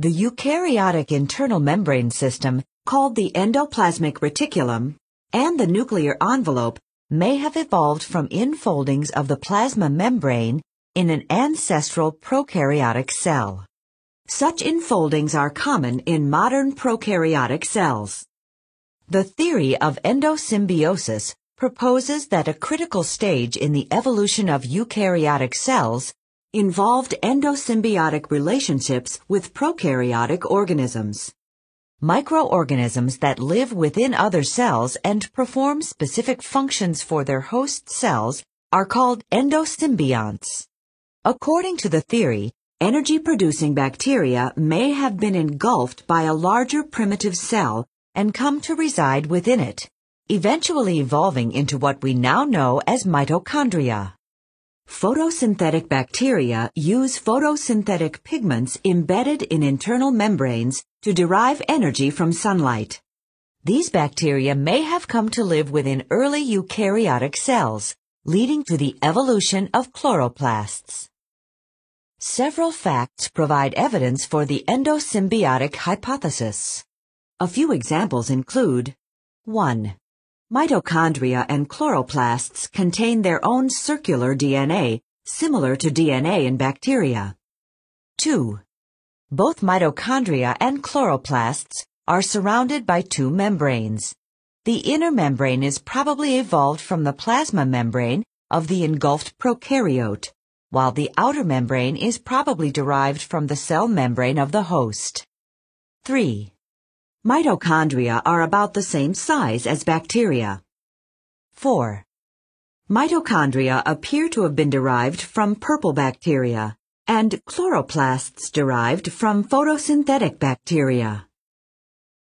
The eukaryotic internal membrane system, called the endoplasmic reticulum, and the nuclear envelope may have evolved from infoldings of the plasma membrane in an ancestral prokaryotic cell. Such infoldings are common in modern prokaryotic cells. The theory of endosymbiosis proposes that a critical stage in the evolution of eukaryotic cells involved endosymbiotic relationships with prokaryotic organisms. Microorganisms that live within other cells and perform specific functions for their host cells are called endosymbionts. According to the theory, energy-producing bacteria may have been engulfed by a larger primitive cell and come to reside within it, eventually evolving into what we now know as mitochondria. Photosynthetic bacteria use photosynthetic pigments embedded in internal membranes to derive energy from sunlight. These bacteria may have come to live within early eukaryotic cells, leading to the evolution of chloroplasts. Several facts provide evidence for the endosymbiotic hypothesis. A few examples include 1. Mitochondria and chloroplasts contain their own circular DNA, similar to DNA in bacteria. 2. Both mitochondria and chloroplasts are surrounded by two membranes. The inner membrane is probably evolved from the plasma membrane of the engulfed prokaryote, while the outer membrane is probably derived from the cell membrane of the host. 3. Mitochondria are about the same size as bacteria. 4. Mitochondria appear to have been derived from purple bacteria, and chloroplasts derived from photosynthetic bacteria.